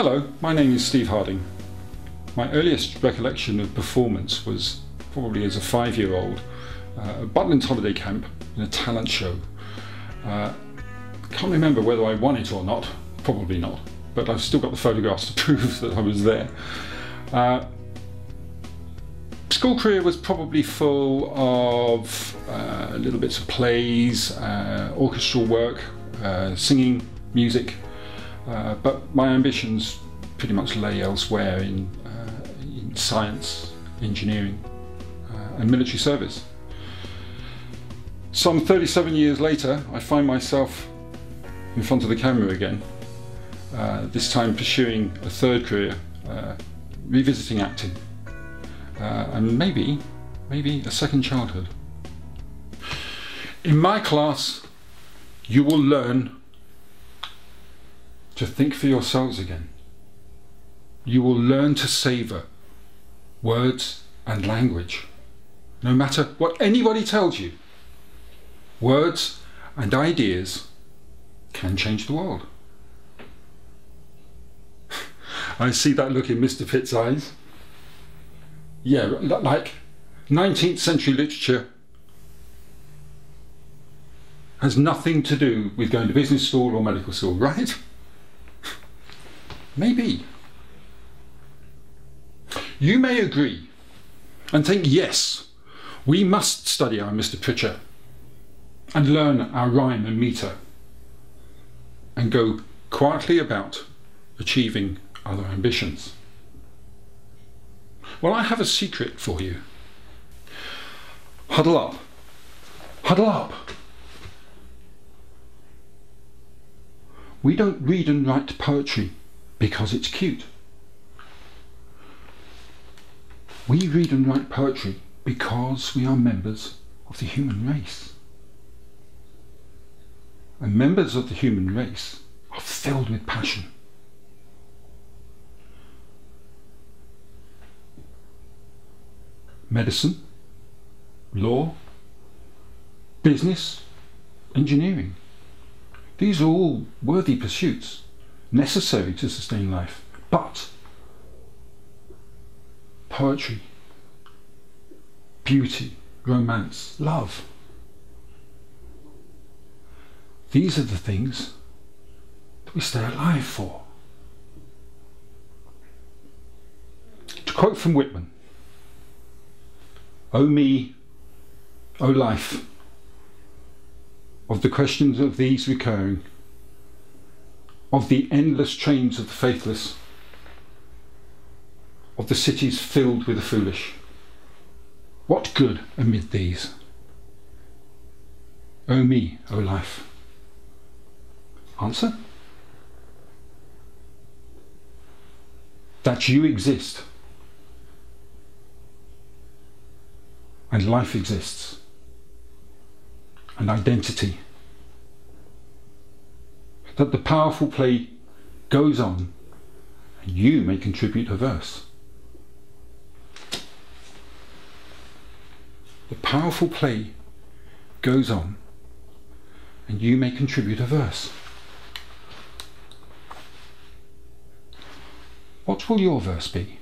Hello, my name is Steve Harding. My earliest recollection of performance was probably as a five year old uh, at Butlins Holiday Camp in a talent show. Uh, can't remember whether I won it or not, probably not, but I've still got the photographs to prove that I was there. Uh, school career was probably full of uh, little bits of plays, uh, orchestral work, uh, singing, music, uh, but my ambitions pretty much lay elsewhere in, uh, in science, engineering, uh, and military service. Some 37 years later, I find myself in front of the camera again, uh, this time pursuing a third career, uh, revisiting acting, and maybe, maybe a second childhood. In my class, you will learn to think for yourselves again. You will learn to savour words and language, no matter what anybody tells you. Words and ideas can change the world. I see that look in Mr. Pitts' eyes. Yeah, like 19th century literature has nothing to do with going to business school or medical school, right? Maybe. You may agree and think, yes, we must study our Mr. Pritchard and learn our rhyme and meter and go quietly about achieving other ambitions. Well, I have a secret for you. Huddle up. Huddle up. We don't read and write poetry because it's cute. We read and write poetry because we are members of the human race. And members of the human race are filled with passion. Medicine, law, business, engineering. These are all worthy pursuits necessary to sustain life. But poetry, beauty, romance, love, these are the things that we stay alive for. To quote from Whitman, O me, O life, of the questions of these recurring, of the endless trains of the faithless, of the cities filled with the foolish. What good amid these? O me, O life. Answer? That you exist and life exists and identity that the powerful play goes on and you may contribute a verse. The powerful play goes on and you may contribute a verse. What will your verse be?